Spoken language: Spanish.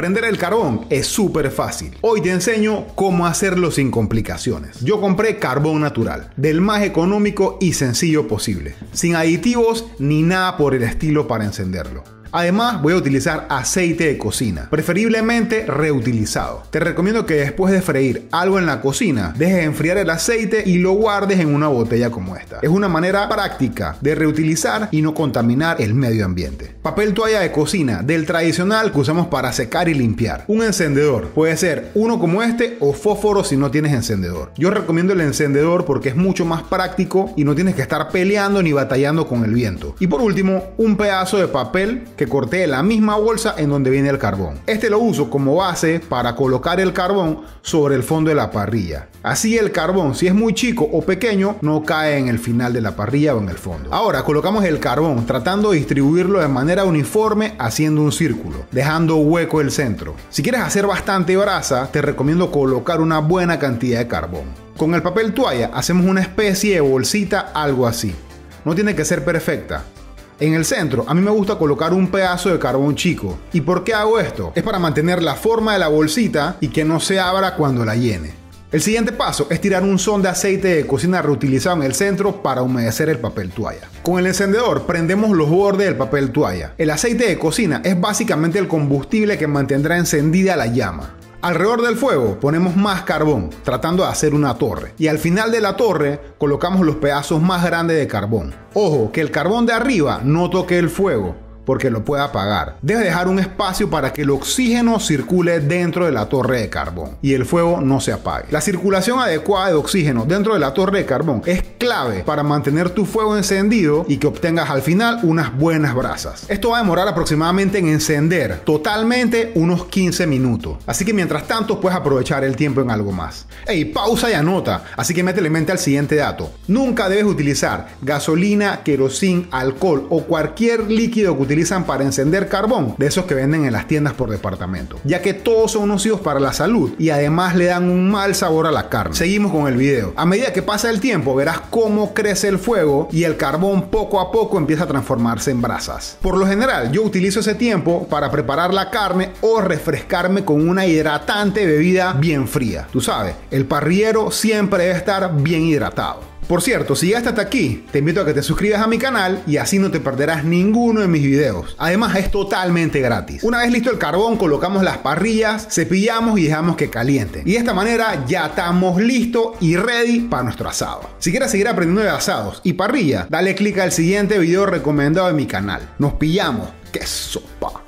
Prender el carbón es súper fácil. Hoy te enseño cómo hacerlo sin complicaciones. Yo compré carbón natural, del más económico y sencillo posible, sin aditivos ni nada por el estilo para encenderlo. Además, voy a utilizar aceite de cocina, preferiblemente reutilizado. Te recomiendo que después de freír algo en la cocina, dejes enfriar el aceite y lo guardes en una botella como esta. Es una manera práctica de reutilizar y no contaminar el medio ambiente. Papel toalla de cocina, del tradicional que usamos para secar y limpiar. Un encendedor, puede ser uno como este o fósforo si no tienes encendedor. Yo recomiendo el encendedor porque es mucho más práctico y no tienes que estar peleando ni batallando con el viento. Y por último, un pedazo de papel que corté la misma bolsa en donde viene el carbón. Este lo uso como base para colocar el carbón sobre el fondo de la parrilla. Así el carbón, si es muy chico o pequeño, no cae en el final de la parrilla o en el fondo. Ahora colocamos el carbón tratando de distribuirlo de manera uniforme haciendo un círculo, dejando hueco el centro. Si quieres hacer bastante brasa, te recomiendo colocar una buena cantidad de carbón. Con el papel toalla hacemos una especie de bolsita algo así. No tiene que ser perfecta, en el centro, a mí me gusta colocar un pedazo de carbón chico. ¿Y por qué hago esto? Es para mantener la forma de la bolsita y que no se abra cuando la llene. El siguiente paso es tirar un son de aceite de cocina reutilizado en el centro para humedecer el papel toalla. Con el encendedor prendemos los bordes del papel toalla. El aceite de cocina es básicamente el combustible que mantendrá encendida la llama. Alrededor del fuego ponemos más carbón, tratando de hacer una torre. Y al final de la torre colocamos los pedazos más grandes de carbón. Ojo, que el carbón de arriba no toque el fuego, porque lo puede apagar. Debe dejar un espacio para que el oxígeno circule dentro de la torre de carbón y el fuego no se apague. La circulación adecuada de oxígeno dentro de la torre de carbón es clave para mantener tu fuego encendido y que obtengas al final unas buenas brasas. Esto va a demorar aproximadamente en encender totalmente unos 15 minutos. Así que mientras tanto puedes aprovechar el tiempo en algo más. Hey, pausa y anota. Así que métele mente al siguiente dato. Nunca debes utilizar gasolina, querosín, alcohol o cualquier líquido que utilices para encender carbón, de esos que venden en las tiendas por departamento, ya que todos son nocivos para la salud y además le dan un mal sabor a la carne. Seguimos con el video. A medida que pasa el tiempo, verás cómo crece el fuego y el carbón poco a poco empieza a transformarse en brasas. Por lo general, yo utilizo ese tiempo para preparar la carne o refrescarme con una hidratante bebida bien fría. Tú sabes, el parrillero siempre debe estar bien hidratado. Por cierto, si llegaste hasta aquí, te invito a que te suscribas a mi canal y así no te perderás ninguno de mis videos. Además es totalmente gratis. Una vez listo el carbón, colocamos las parrillas, cepillamos y dejamos que calienten. Y de esta manera ya estamos listos y ready para nuestro asado. Si quieres seguir aprendiendo de asados y parrilla, dale click al siguiente video recomendado de mi canal. Nos pillamos. ¡Qué sopa!